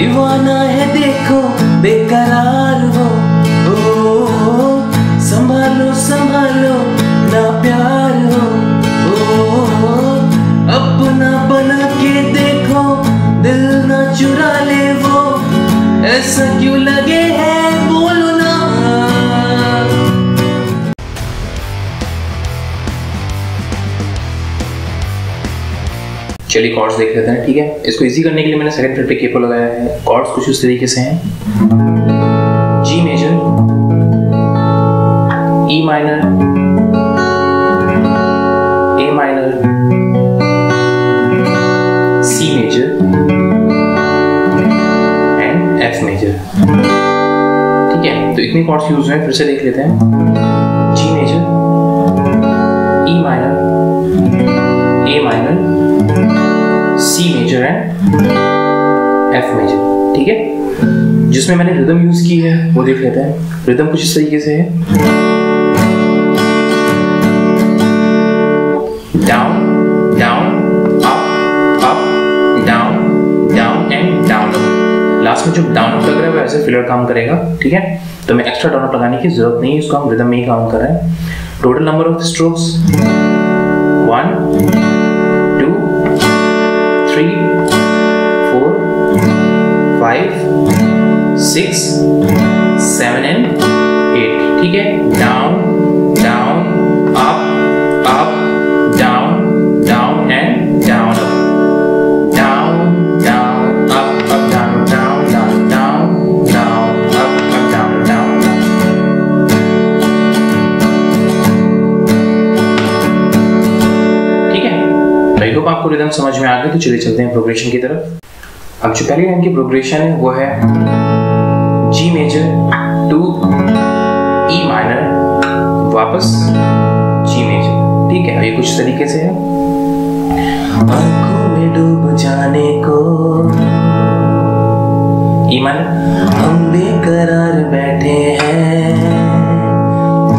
दीवाना है देखो बेकरार वो। ओ, ओ संभालो संभालो ना प्यार हो। ओ, अपना बना के देखो दिल ना चुरा ले वो। ऐसा क्यों लगे चलिए कॉर्ड्स देख लेते हैं, ठीक है? इसको इजी करने के लिए मैंने सेकंड फ्रेट पे केपो लगाया है। कॉर्ड्स कुछ उस तरीके से हैं। G major E minor A minor C major and F major ठीक है? तो इतने कॉर्ड्स यूज़ हुए फिर से देख लेते हैं। G major E minor A minor C major and F major ठीक है? जिसमें मैंने रिदम यूज़ की है, वो देख लेते हैं। रिदम कुछ इस तरीके से है। Down down up up down down and down last में जो डाउन अप लग रहा है, वो ऐसे फिलर काम करेगा, ठीक है? तो मैं एक्स्ट्रा डाउन अप लगाने की ज़रूरत नहीं है, इसको हम रिदम में ही काम कर रहे हैं। Total number of strokes one five six seven and eight ठीक है? Down down up up down down and down up आपको रिदम समझ में आ गया तो चलिए चलते हैं प्रोग्रेशन की तरफ़। अब जो पहली लाइन की प्रोग्रेशन है, वो है G major to E minor वापस जी मेजर ठीक है ये कुछ तरीके से है। में डूब जाने को ई माइनर हम बेकरार बैठे हैं।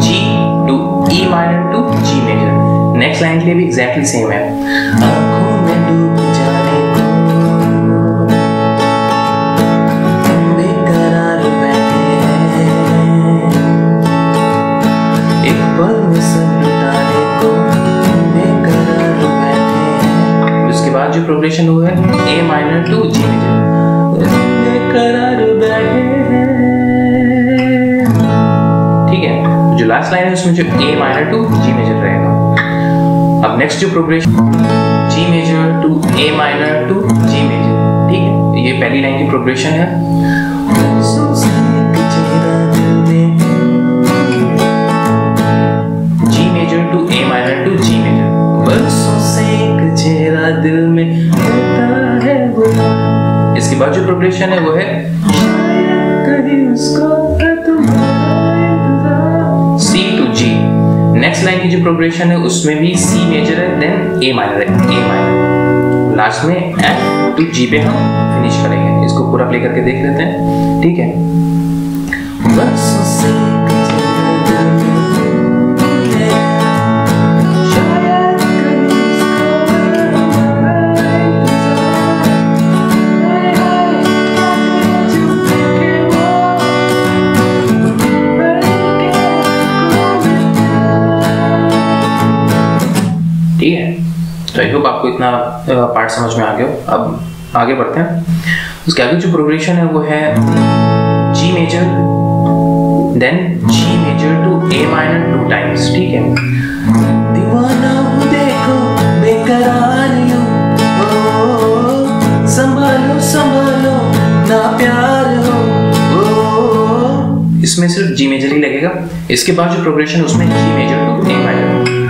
G to E minor to G major next line के लिए भी एग्जैक्टली सेम है। जो प्रोग्रेशन हुआ है। A minor to G major ठीक है, जो लास्ट लाइन है, उसमें जो A minor to G major रहेगा। अब नेक्स्ट जो progression G major to A minor to G major ठीक है, ये पहली लाइन की प्रोग्रेशन है। में इसके बाद जो प्रोग्रेशन है वो है। C to G next line की जो प्रोग्रेशन है उसमें भी सी मेजर है देन ए माइनर है। ए माइनर लास्ट में एफ़ टू जी पे हम फिनिश करेंगे। इसको पूरा प्ले करके देख लेते हैं। ठीक है। बरसों तो आई होप आपको इतना पार्ट समझ में आ गया हो। अब आगे बढ़ते हैं। उसके आगे जो प्रोग्रेशन है वो है G major then G major to A minor two times ठीक है? दीवाना हूँ देखो बेकरार यूँ संभालो संभालो ना प्यार हो। इसमें सिर्फ़ जी मेजर ही लगेगा। इसके बाद जो प्रोग्रेशन है उसमें G major to A minor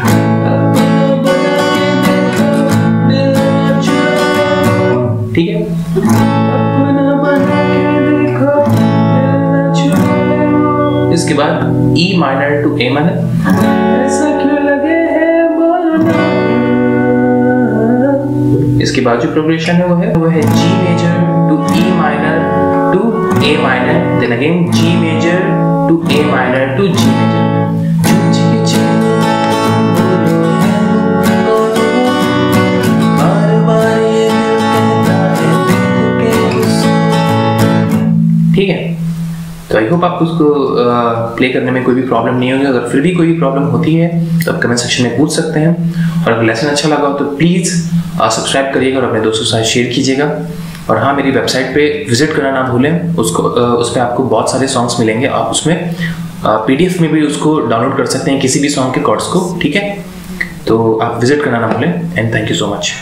इसके बाद E minor to A minor ऐसा क्यों लगे है बोलना? इसके बाद जो प्रोग्रेशन है वो है वो है G major to E minor to A minor then again G major to A minor to G major I hope आपको उसको प्ले करने में कोई भी प्रॉब्लम नहीं होगी। अगर फिर भी कोई भी प्रॉब्लम होती है तो आप कमेंट सेक्शन में पूछ सकते हैं। और अगर लेसन अच्छा लगा हो तो प्लीज़ सब्सक्राइब करिएगा और अपने दोस्तों के साथ शेयर कीजिएगा। और हाँ मेरी वेबसाइट पे विज़िट करना ना भूलें। उसको उस पर आपको बहुत सारे सॉन्ग्स मिलेंगे। आप उसमें पीडीएफ में भी उसको डाउनलोड कर सकते हैं, किसी भी सॉन्ग के कॉर्ड्स को, ठीक है? तो आप विज़िट करना ना भूलें and thank you so much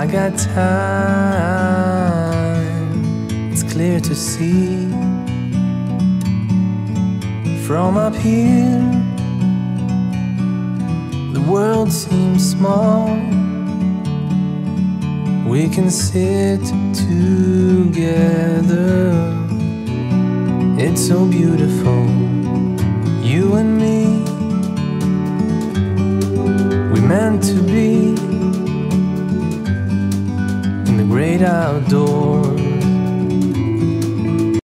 it's clear to see. From up here. The world seems small. We can sit together. It's so beautiful, you and me. We meant to be